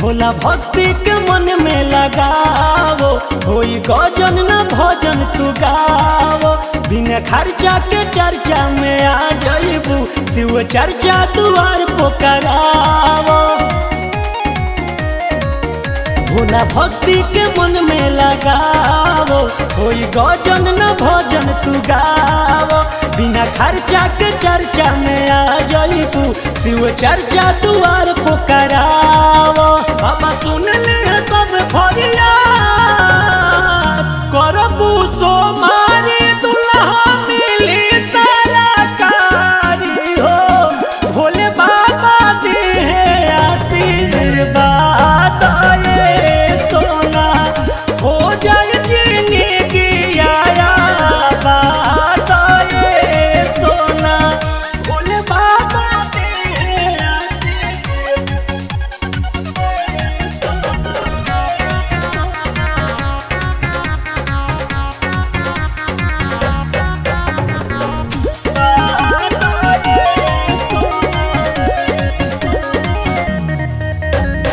भोला भक्ति के मन में लगाओ। होई गजन न भजन तू गाओ। बिना खर्चा के चर्चा में आ जइबू, शिव चर्चा दुआर पोकराओ। भोला भक्ति के मन में लगाओ। होई गजन न भजन तू गाओ। बिना खर्चा के चर्चा में आ जइबू, शिव चर्चा दुआर पोकराओ।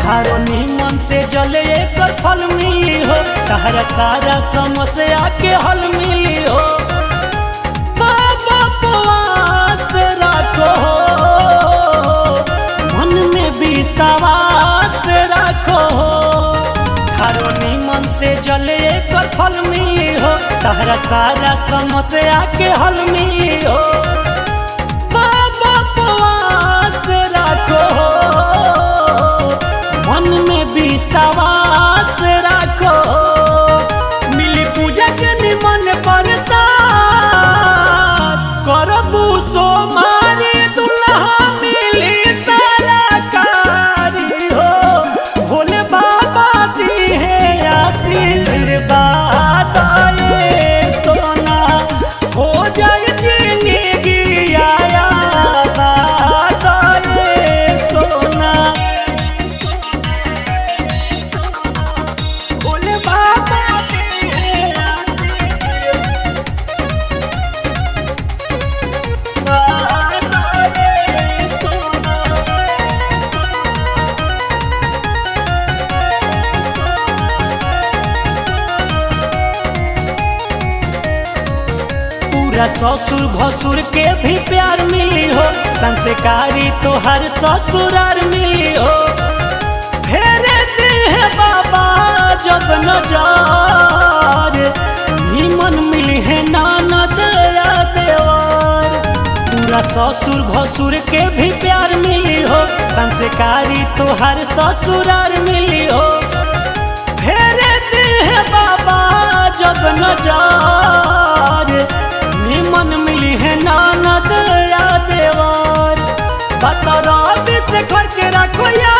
थारो निमन से जले एकर फल मिली हो, तहरा सारा समस्या के हल मिली हो। रखो मन में रखो से जले फल मिली हो, तहरा सारा समस्या के हल मिली हो। बाबा रखो तोरा ससुर भसुर के भी प्यार मिली हो, संस्कारी तोहर ससुरार मिली हो। फेरे दे बाबा जब नजार निमन मिली है नाना दया देवार। ससुर भसुर के भी प्यार मिली हो, संस्कारी तोहर ससुरार मिली हो। फेरे दे बाबा जब नजार है नाना दया देवार? बता रात से घर के रखो या